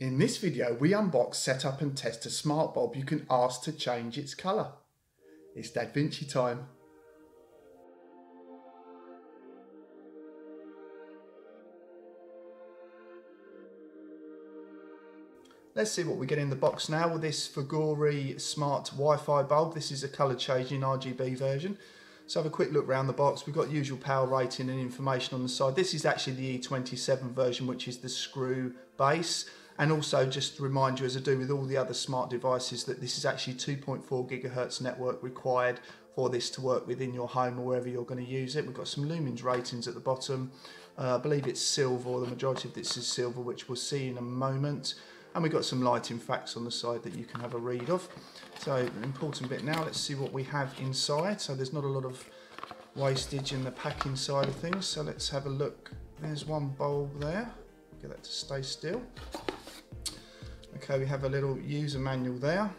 In this video, we unbox, set up and test a smart bulb you can ask to change its colour. It's DADvinci time. Let's see what we get in the box now with this FAGORY Smart Wi-Fi bulb. This is a colour changing RGB version. So have a quick look around the box. We've got usual power rating and information on the side. This is actually the E27 version, which is the screw base. And also just remind you, as I do with all the other smart devices, that this is actually 2.4 gigahertz network required for this to work within your home or wherever you're going to use it. We've got some lumens ratings at the bottom. Uh, I believe it's silver, the majority of this is silver, which we'll see in a moment and we've got some lighting facts on the side that you can have a read of. So important bit now, let's see what we have inside. So there's not a lot of wastage in the packing side of things. So let's have a look. There's one bulb there. Get that to stay still. Okay, we have a little user manual there.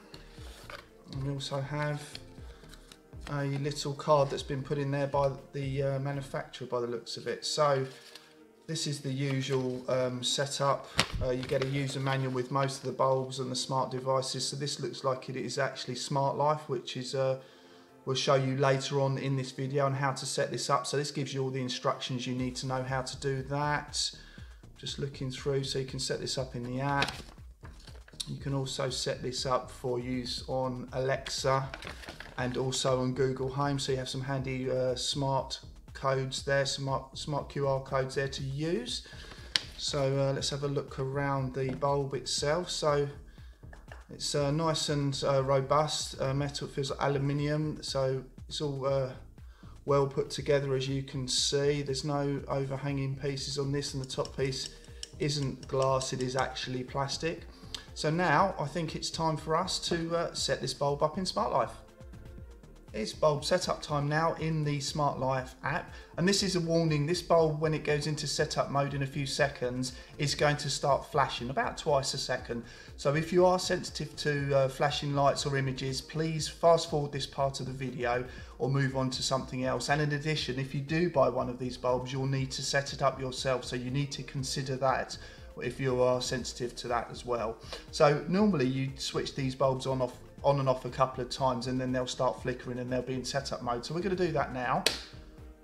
And we also have a little card that's been put in there by the uh, manufacturer by the looks of it. So this is the usual um, setup. Uh, you get a user manual with most of the bulbs and the smart devices. So this looks like it is actually Smart Life, which is uh, we'll show you later on in this video on how to set this up. So this gives you all the instructions you need to know how to do that. Just looking through, so you can set this up in the app. You can also set this up for use on Alexa and also on Google Home. So you have some handy uh, smart codes there, smart, smart QR codes there to use. So uh, let's have a look around the bulb itself. So it's uh, nice and uh, robust. Uh, metal feels like aluminium, so it's all uh, well put together as you can see. There's no overhanging pieces on this, and the top piece isn't glass, it is actually plastic. So now I think it's time for us to uh, set this bulb up in Smart Life. It's bulb setup time now in the Smart Life app. And this is a warning, this bulb when it goes into setup mode in a few seconds is going to start flashing about twice a second. So if you are sensitive to uh, flashing lights or images, please fast forward this part of the video or move on to something else. And in addition, if you do buy one of these bulbs, you'll need to set it up yourself. So you need to consider that if you are sensitive to that as well. So normally you switch these bulbs on off on and off a couple of times and then they'll start flickering and they'll be in setup mode. So we're going to do that now.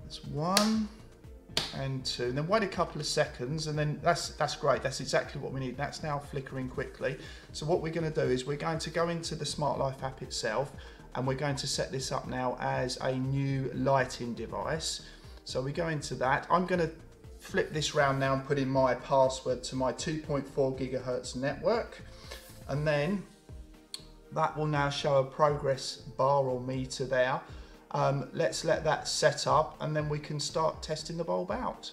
That's one and two. And then wait a couple of seconds and then that's that's great. That's exactly what we need. That's now flickering quickly. So what we're going to do is we're going to go into the Smart Life app itself and we're going to set this up now as a new lighting device. So we go into that. I'm going to flip this round now and put in my password to my 2.4 gigahertz network. And then that will now show a progress bar or meter there. Um, let's let that set up and then we can start testing the bulb out.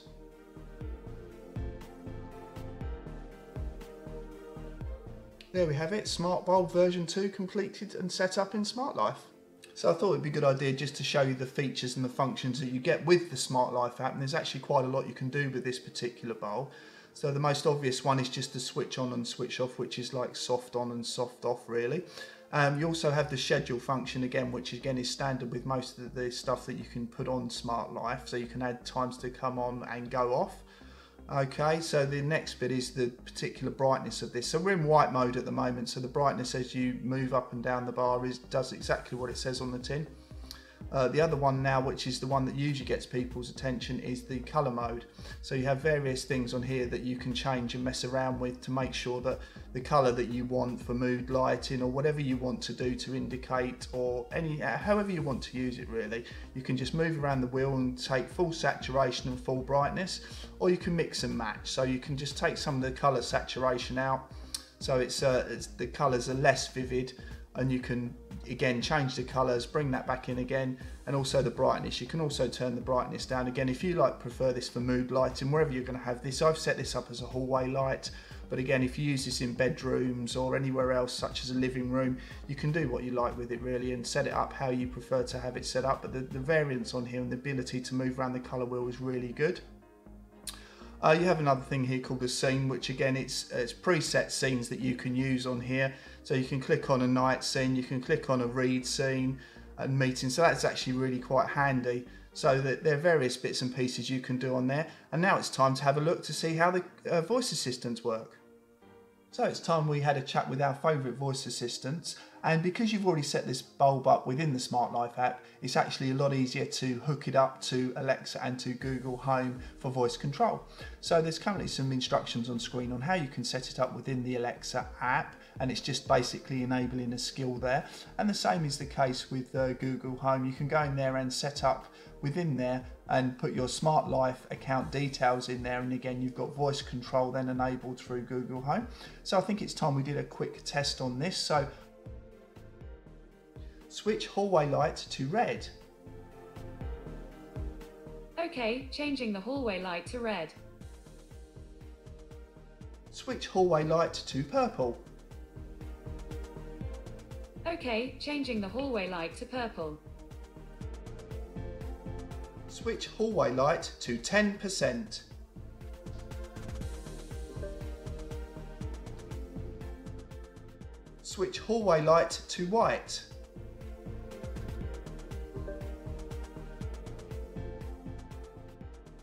There we have it, Smart Bulb version 2 completed and set up in Smart Life. So I thought it'd be a good idea just to show you the features and the functions that you get with the Smart Life app and there's actually quite a lot you can do with this particular bowl. So the most obvious one is just to switch on and switch off, which is like soft on and soft off really. Um, you also have the schedule function again, which again is standard with most of the stuff that you can put on Smart Life. So you can add times to come on and go off. Okay, so the next bit is the particular brightness of this. So we're in white mode at the moment, so the brightness as you move up and down the bar is does exactly what it says on the tin. Uh, the other one now, which is the one that usually gets people's attention, is the color mode. So you have various things on here that you can change and mess around with to make sure that the color that you want for mood lighting or whatever you want to do to indicate or any uh, however you want to use it really, you can just move around the wheel and take full saturation and full brightness, or you can mix and match. So you can just take some of the color saturation out, so it's, uh, it's the colors are less vivid and you can again change the colors bring that back in again and also the brightness. You can also turn the brightness down. Again if you like prefer this for mood lighting wherever you're going to have this I've set this up as a hallway light. But again if you use this in bedrooms or anywhere else such as a living room you can do what you like with it really and set it up how you prefer to have it set up. But the, the variance on here and the ability to move around the color wheel is really good uh, you have another thing here called a scene, which again, it's, it's preset scenes that you can use on here. So you can click on a night scene, you can click on a read scene and meeting. So that's actually really quite handy. So that there are various bits and pieces you can do on there. And now it's time to have a look to see how the uh, voice assistants work. So it's time we had a chat with our favourite voice assistants and because you've already set this bulb up within the Smart Life app, it's actually a lot easier to hook it up to Alexa and to Google Home for voice control. So there's currently some instructions on screen on how you can set it up within the Alexa app and it's just basically enabling a skill there. And the same is the case with uh, Google Home. You can go in there and set up within there and put your Smart Life account details in there and again you've got voice control then enabled through Google Home. So I think it's time we did a quick test on this. So switch hallway light to red. Okay, changing the hallway light to red. Switch hallway light to purple. Okay, changing the hallway light to purple. Switch hallway light to 10%. Switch hallway light to white.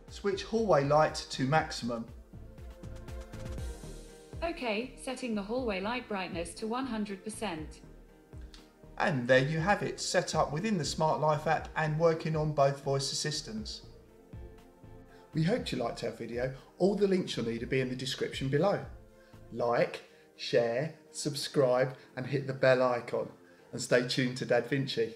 Switch hallway light to maximum. Okay, setting the hallway light brightness to 100%. And there you have it, set up within the Smart Life app and working on both voice assistants. We hope you liked our video. All the links you'll need will be in the description below. Like, share, subscribe and hit the bell icon. And stay tuned to DADvinci.